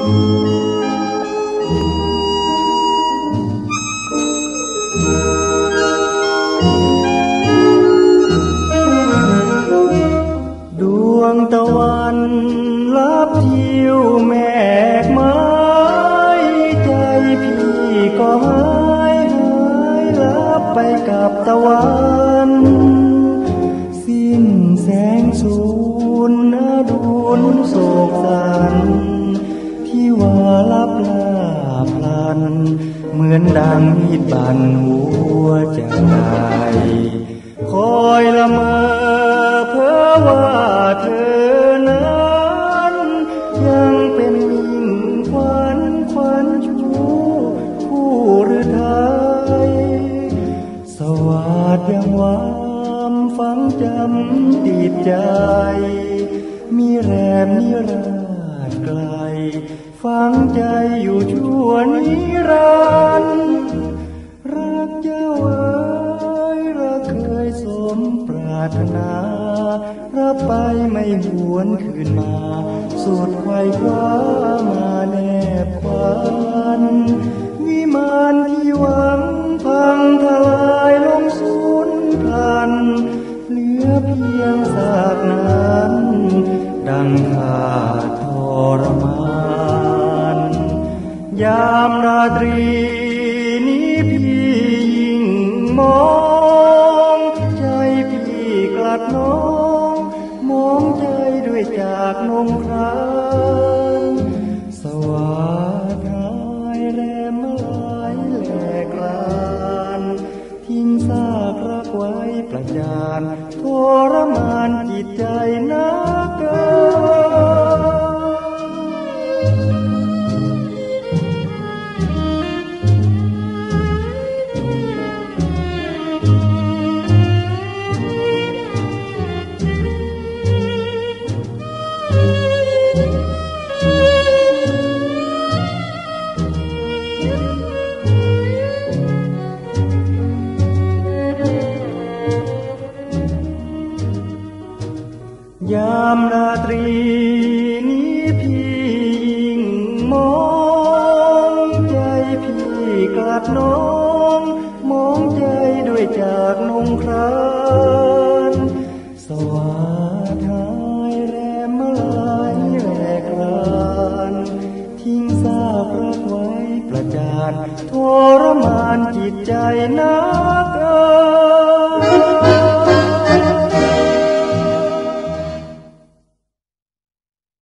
ดวงตะวันลับทิวแมกไม้ใจพี่ก็หายหายลับไปกับตะวันสิ้นแสงสูนนาดุนโศกสัน ว่าลับลาพลัน เหมือนดังมีดบันหัวใจคอยละเมอเพ้อว่าเธอนั้น ยังเป็นมิ่งควันควันชูคู่หรือไทย สวัสดยังวามฝังจำติดใจ มีแรมนิราชไกล ฝังใจอยู่ชั่วนิรันดร์รักเจ้าเอ๋ยรักเคยสมปรารถนารับไปไม่หวนคืนมา สุดไขว้คว้ามาแนบควันวิมานที่หวังพังทลายลงสูญพลันเหลือเพียงซากนั้น ดังขาดทรมาน ยามราตรีนี้พี่ยิ่งมองใจพี่กลัดน้อง มองใจด้วยจากนงครานสวาทายแรมมาลายแหลกลาน ทิ้งซากรักไว้ประจานทร ยามราตรีนี้พี่ยิ่งมองใจพี่กลัดน้อง มองใจด้วยจากนงครานสวาทายแรมมาลายแหลกรานทิ้งซากรักไว้ประจานทรมานจิตใจนั